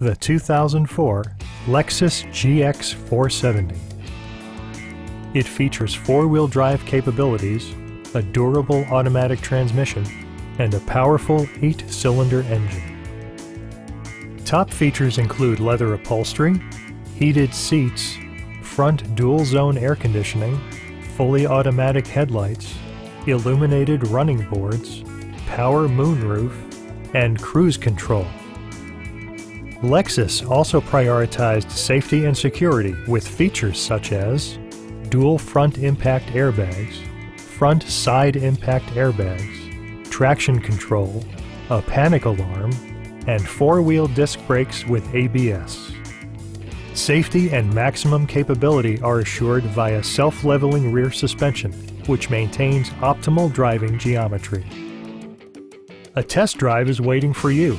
the 2004 Lexus GX 470. It features four-wheel drive capabilities, a durable automatic transmission, and a powerful eight-cylinder engine. Top features include leather upholstery, heated seats, front dual-zone air conditioning, fully automatic headlights, illuminated running boards, power moonroof, and cruise control. Lexus also prioritized safety and security with features such as dual front impact airbags, front side impact airbags, traction control, a panic alarm, and four-wheel disc brakes with ABS. Safety and maximum capability are assured via self-leveling rear suspension, which maintains optimal driving geometry. A test drive is waiting for you.